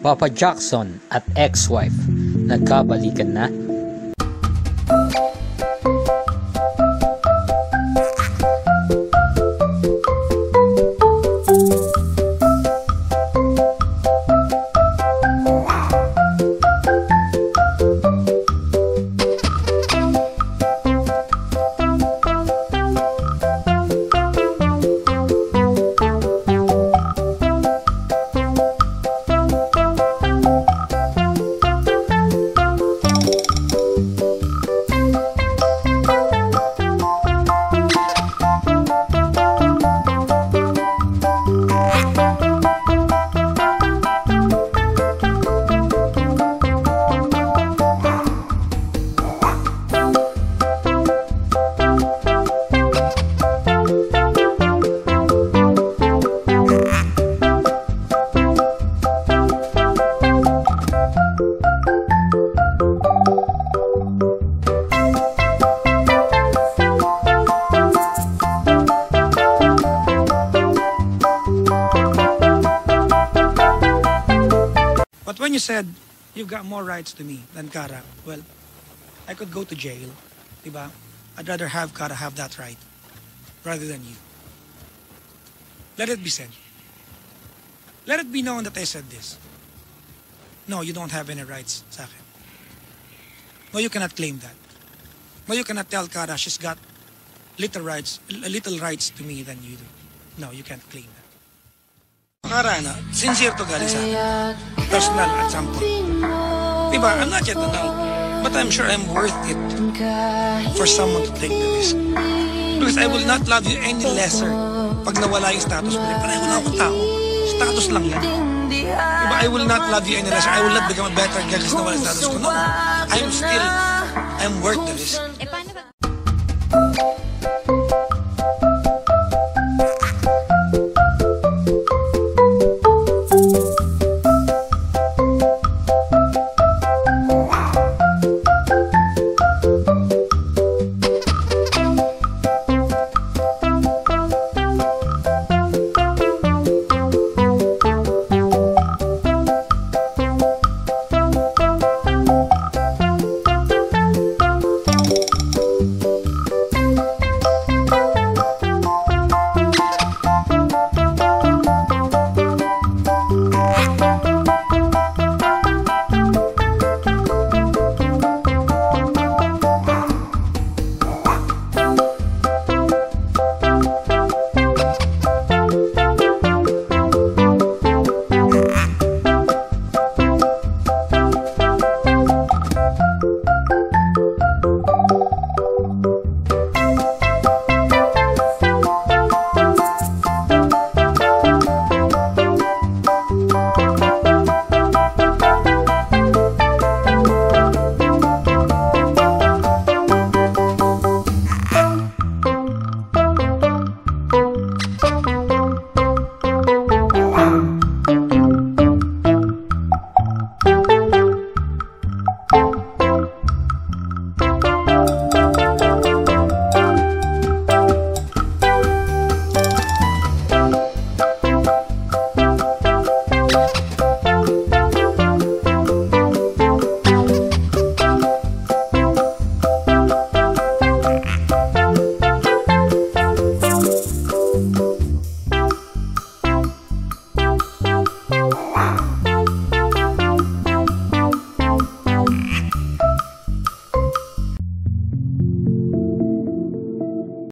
Papa Jackson at ex-wife, nagkabalikan na? But when you said you've got more rights to me than Kara, well, I could go to jail, diba? I'd rather have Kara have that right rather than you. Let it be said. Let it be known that I said this. No, you don't have any rights sa akin. No, you cannot claim that. No, you cannot tell Kara she's got little rights, little rights to me than you do. No, you can't claim that. Kara, na, sincere to galing sa. Personal at point. Diba, I'm not yet adult. But I'm sure I'm worth it for someone to take the risk. Because I will not love you any lesser pag nawala yung status mo. Pareho na akong tao. Status lang yan. Diba, I will not love you any lesser. I will not become a better girl kasi nawala status ko. No. I'm still, I'm worth the risk. Eh, paano